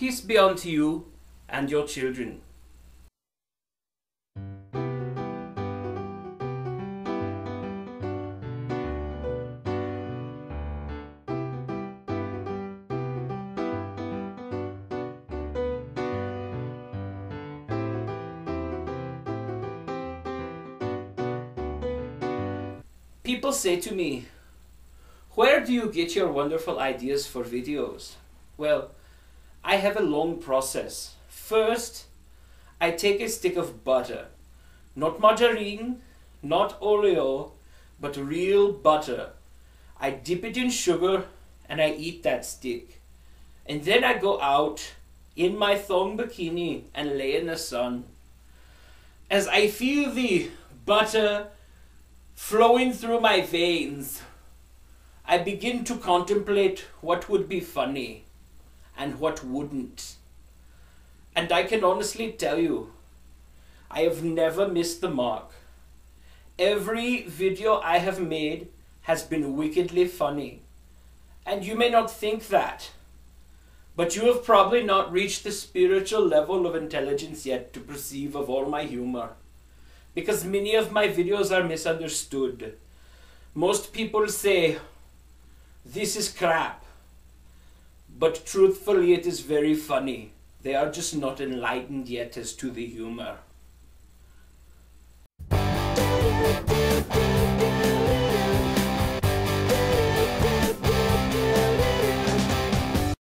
Peace be unto you and your children. People say to me, Where do you get your wonderful ideas for videos? Well, I have a long process. First, I take a stick of butter, not margarine, not oleo, but real butter. I dip it in sugar and I eat that stick. And then I go out in my thong bikini and lay in the sun. As I feel the butter flowing through my veins, I begin to contemplate what would be funny and what wouldn't. And I can honestly tell you, I have never missed the mark. Every video I have made has been wickedly funny. And you may not think that, but you have probably not reached the spiritual level of intelligence yet to perceive of all my humor. Because many of my videos are misunderstood. Most people say, this is crap. But truthfully, it is very funny. They are just not enlightened yet as to the humor.